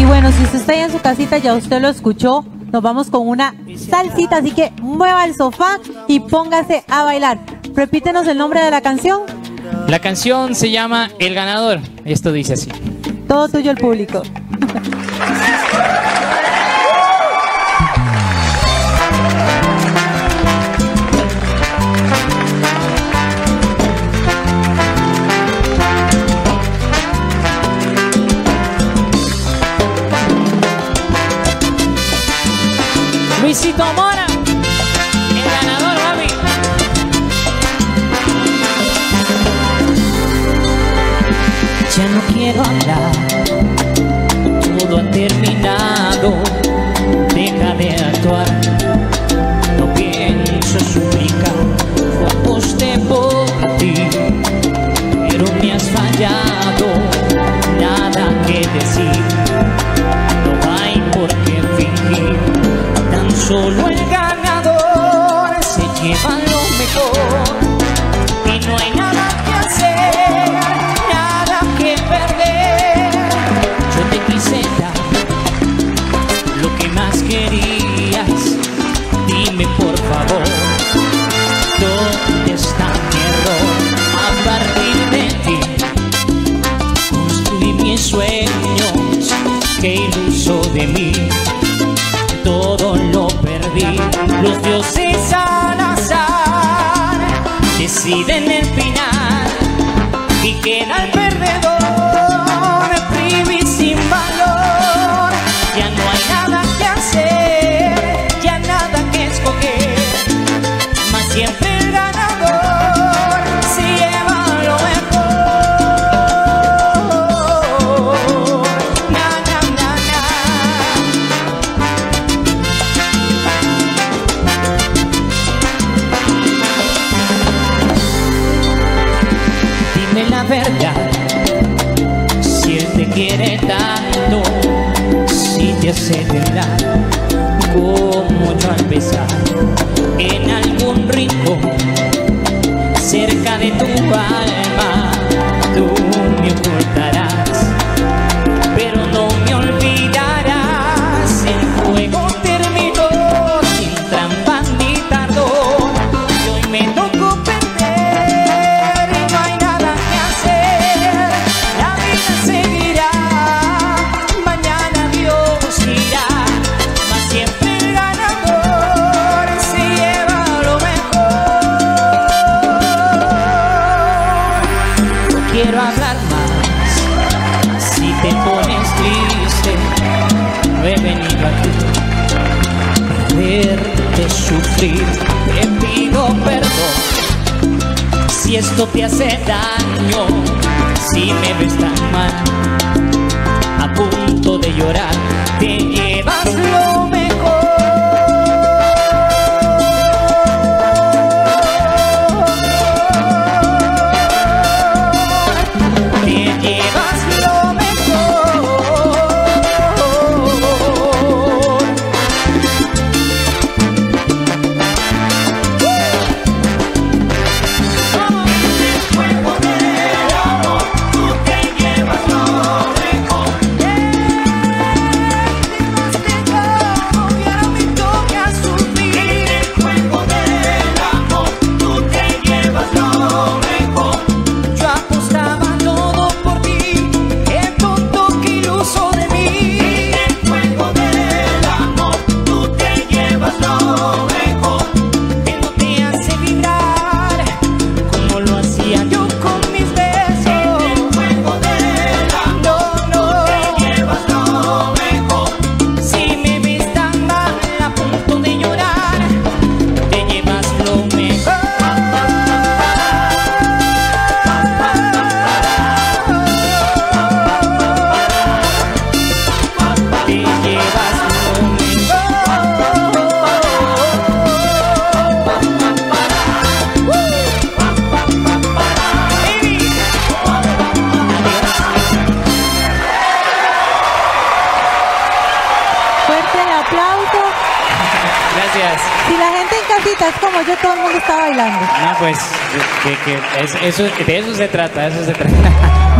Y bueno, si usted está ahí en su casita, ya usted lo escuchó. Nos vamos con una salsita, así que mueva el sofá y póngase a bailar. Repítenos el nombre de la canción. La canción se llama El Ganador. Esto dice así. Todo tuyo el público. Luisito Mora, el ganador, mami. Ya no quiero hablar, todo ha terminado, solo el ganador se lleva lo mejor y no hay nada que hacer, nada que perder. Deciden el final y queda el perdedor, privi sin valor. Ya no hay nada que hacer, ya nada que escoger, más siempre Dime la verdad, si él te quiere tanto, si te hace temblar, como yo al besar en algún rincón, cerca de tu alma, te pones triste, no he venido aquí para verte sufrir, te pido perdón. Si esto te hace daño, si me ves tan mal, a punto de llorar, Gracias. Si la gente en casita es como yo, todo el mundo está bailando. No, pues, que, que es- eso, de eso se trata, de eso se trata.